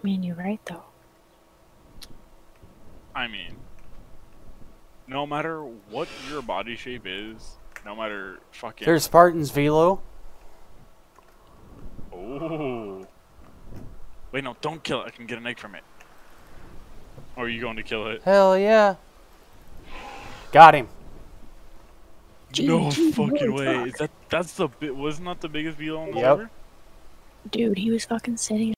I mean, you're right though. I mean, no matter what your body shape is, no matter fucking. There's Spartan's Velo. Oh. Wait, no, don't kill it. I can get an egg from it. Or are you going to kill it? Hell yeah. Got him. no fucking way. Is that that's the wasn't that the biggest velo on the Yep. Dude, he was fucking sitting